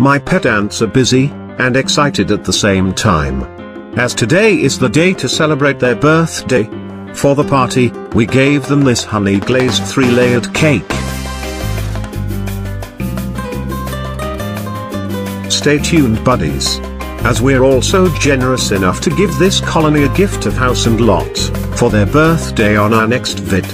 My pet ants are busy, and excited at the same time. As today is the day to celebrate their birthday. For the party, we gave them this honey glazed three layered cake. Stay tuned buddies. As we're also generous enough to give this colony a gift of house and lot, for their birthday on our next vid.